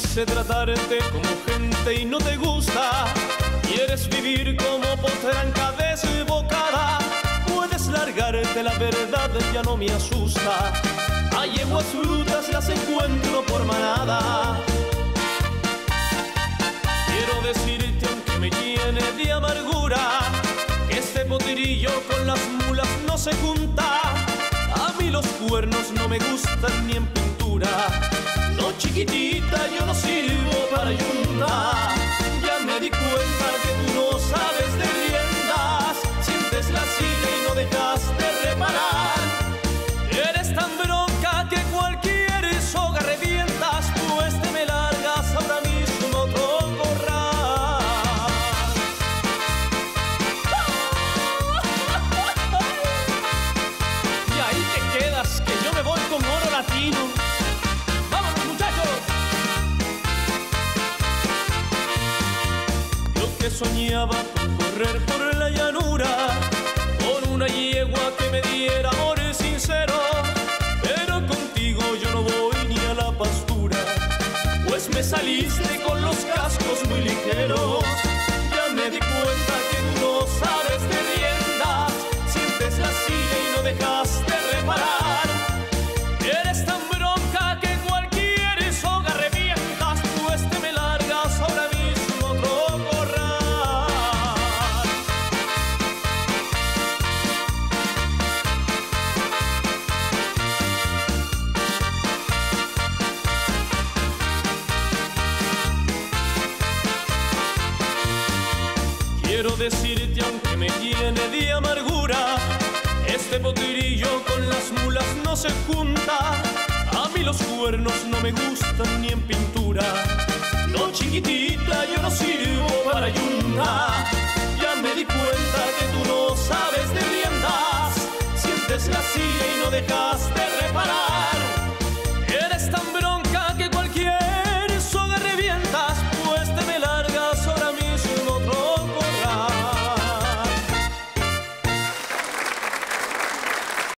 Quise tratarte como gente y no te gusta. Quieres vivir como potranca desbocada. Puedes largarte, la verdad ya no me asusta. Hay yeguas frutas las encuentro por manada. Quiero decirte aunque me llene de amargura, que este potirillo con las mulas no se junta. A mí los cuernos no me gustan ni en pintura. Chiquitita, yo no sirvo para yunda. Ya me di cuenta que tú no sabes de riendas. Sientes la silla y no dejas de reparar. Eres tan bronca que cualquier soga revientas, pues te me largas ahora mismo otro corral. Y ahí te quedas, que yo me voy con oro latino. Soñaba con correr por la llanura, con una yegua que me diera amor sincero. Pero contigo yo no voy ni a la pastura, pues me saliste con los cascos muy ligeros. Ya me di cuenta que decirte aunque me llene de amargura, este potirillo con las mulas no se junta. A mí los cuernos no me gustan ni en pintura. No chiquitita, yo no sirvo para yunta. Ya me di cuenta que tú no sabes de riendas. Sientes la silla y no dejas